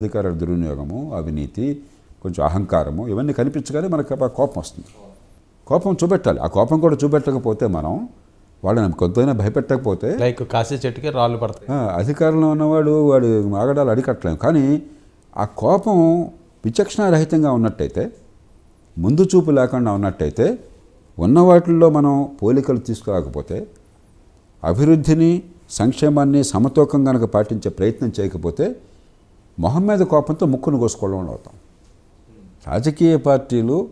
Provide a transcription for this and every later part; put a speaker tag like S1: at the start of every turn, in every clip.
S1: అధికార దుర్వినియోగము అవినీతి కొంచెం అహంకారము ఇవన్నీ కనిపించగానే మనకు ఆ కోపం వస్తుంది. కోపం చూపెట్టాలి. ఆ కోపం కూడా చూపెట్టకపోతే మనం వాళ్ళని కొంతైనా భయపెట్టకపోతే
S2: లైక్ కాసే చెట్టుకి రాళ్ళు పడతాయి.
S1: అధికారంలో ఉన్నవాడు వాడు ఆగడాలు అడికట్టలేము కానీ ఆ కోపం విచక్షణారహితంగా ఉన్నట్టయితే ముందు చూపు లేకుండా ఉన్నట్టయితే ఉన్న వాటిల్లో మనం పోలికలు తీసుకురాకపోతే అభివృద్ధిని సంక్షేమాన్ని సమతూకం కనుక పాటించే ప్రయత్నం చేయకపోతే మొహం మీద కోపంతో ముక్కును కోసుకోవడం అవుతాం రాజకీయ పార్టీలు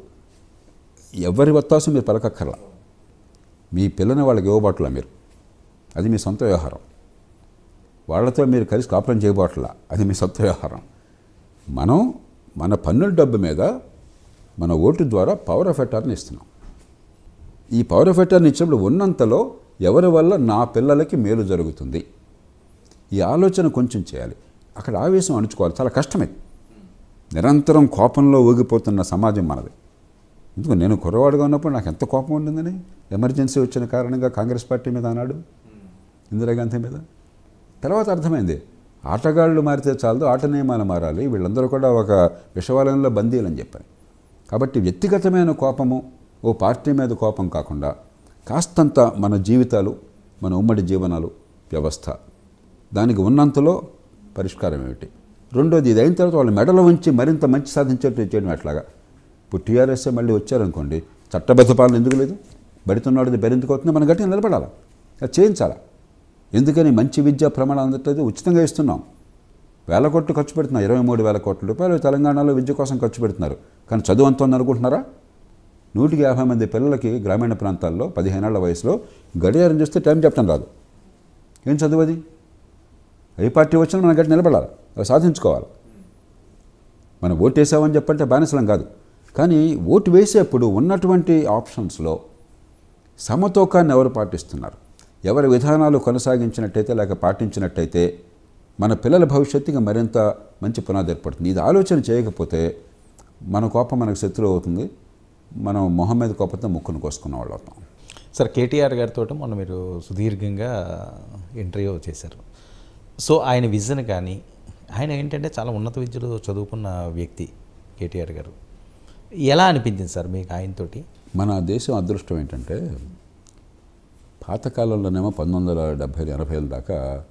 S1: ఎవరి వత్తాసం మీరు పలకక్కర్లా. మీ పిల్లని వాళ్ళకి ఇవ్వబాటులా మీరు. అది మీ సొంత వ్యవహారం. వాళ్ళతో మీరు కలిసి కాపురం చేయబోట్ల. అది మీ సొంత వ్యవహారం. మనం మన పన్నుల డబ్బు మీద మన ఓటు ద్వారా పవర్ ఆఫ్ అటార్ని ఇస్తున్నాం. ఈ పవర్ ఆఫ్ అటార్ని ఇచ్చినప్పుడు ఉన్నంతలో ఎవరి వల్ల నా పిల్లలకి మేలు జరుగుతుంది? ఈ ఆలోచన కొంచెం చేయాలి. అక్కడ ఆవేశం అణుచుకోవాలి. చాలా కష్టమే. నిరంతరం కోపంలో ఊగిపోతున్న సమాజం మనది. ఎందుకు? నేను కుర్రవాడుగా ఉన్నప్పుడు నాకు ఎంత కోపం ఉండిందని? ఎమర్జెన్సీ వచ్చిన కారణంగా కాంగ్రెస్ పార్టీ మీద అన్నాడు ఇందిరాగాంధీ మీద? తర్వాత అర్థమైంది. ఆటగాళ్ళు మారితే చాలదు ఆట నియమాలు మారాలి. వీళ్ళందరూ కూడా ఒక విషవాలయంలో బందీలని చెప్పారు. కాబట్టి వ్యక్తిగతమైన కోపము ఓ పార్టీ మీద కోపం కాకుండా కాస్తంత మన జీవితాలు మన ఉమ్మడి జీవనాలు వ్యవస్థ. దానికి ఉన్నంతలో పరిష్కారం ఏమిటి? రెండోది ఇది అయిన తర్వాత వాళ్ళ మెడలో ఉంచి మరింత మంచి సాధించేట్టు చేయడం అట్లాగా ఇప్పుడు టీఆర్ఎస్ఏ మళ్ళీ వచ్చారనుకోండి చట్టబద్ధ పాలన ఎందుకు లేదు? బడితున్నాడు బెరెందుకు అవుతుంది మనం గట్టిగా నిలబడాలి? అది చేయించాలా? ఎందుకని మంచి విద్యా ప్రమాణం అందట్లేదు ఉచితంగా ఇస్తున్నాం. వేల కోట్లు ఖర్చు పెడుతున్నారు ఇరవై మూడు వేల కోట్ల రూపాయలు తెలంగాణలో విద్య కోసం ఖర్చు పెడుతున్నారు. కానీ చదువు అంత అనుకుంటున్నారా? నూటికి యాభై మంది పిల్లలకి గ్రామీణ ప్రాంతాల్లో పదిహేనేళ్ళ వయసులో గడియారం చూస్తే టైం చెప్పడం రాదు. ఏం చదువు అది? ఏ పార్టీ వచ్చినా మనం గట్టి నిలబడాలి. అవి సాధించుకోవాలి. మనం ఓటు వేసామని చెప్పంటే బానిసలం కాదు. కానీ ఓటు వేసేప్పుడు ఉన్నటువంటి ఆప్షన్స్లో సమతూకాన్ని ఎవరు పాటిస్తున్నారు? ఎవరి విధానాలు కొనసాగించినట్టయితే లేక పాటించినట్టయితే మన పిల్లల భవిష్యత్తుకి మరింత మంచి పునాది ఏర్పడుతుంది. ఇది ఆలోచన చేయకపోతే మన కోపం మనకు శత్రువు అవుతుంది. మనం మొహం మీద కోపంతో ముక్కును కోసుకున్న వాళ్ళు అవుతాం.
S2: సార్ కేటీఆర్ గారితో మొన్న మీరు సుదీర్ఘంగా ఇంటర్వ్యూ చేశారు. సో ఆయన విజన్ కానీ ఆయన ఏంటంటే చాలా ఉన్నత విద్యలో చదువుకున్న వ్యక్తి కేటీఆర్ గారు. ఎలా అనిపించింది సార్ మీకు ఆయనతోటి
S1: మన దేశం అదృష్టం ఏంటంటే పాతకాలంలోనేమో పంతొమ్మిది వందల డెబ్భై ఎనభై దాకా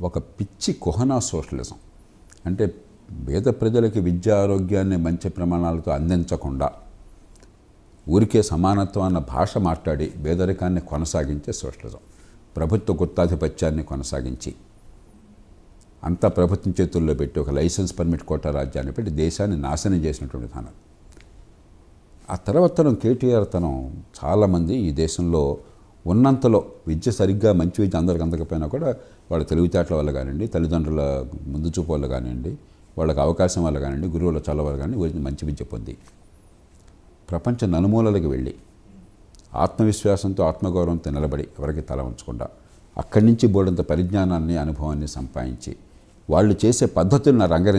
S1: ఒక పిచ్చి కుహనా సోషలిజం. అంటే పేద ప్రజలకి విద్యా ఆరోగ్యాన్ని మంచి ప్రమాణాలతో అందించకుండా ఊరికే సమానత్వం అన్న భాష మాట్లాడి పేదరికాన్ని కొనసాగించే సోషలిజం. ప్రభుత్వ గుత్తాధిపత్యాన్ని కొనసాగించి అంతా ప్రభుత్వం చేతుల్లో పెట్టి ఒక లైసెన్స్ పర్మిట్ కోటా రాజ్యాన్ని పెట్టి దేశాన్ని నాశనం చేసినటువంటి విధానం. ఆ తర్వాత తనం కేటీఆర్ తనం చాలామంది ఈ దేశంలో ఉన్నంతలో విద్య సరిగ్గా మంచి విద్య అందరికి అందకపోయినా కూడా వాళ్ళ తెలివితేటల వల్ల కానివ్వండి తల్లిదండ్రుల ముందు చూపు వల్ల కానివ్వండి వాళ్ళకి అవకాశం వల్ల కానివ్వండి గురువుల చల్ల వల్ల కానివ్వండి మంచి విద్య పొంది. ప్రపంచ నలుమూలలకు వెళ్ళి ఆత్మవిశ్వాసంతో ఆత్మగౌరవంతో నిలబడి ఎవరికి తల ఉంచకుండా అక్కడి నుంచి బోడంత పరిజ్ఞానాన్ని అనుభవాన్ని సంపాదించి వాళ్ళు చేసే పద్ధతులను రంగరించి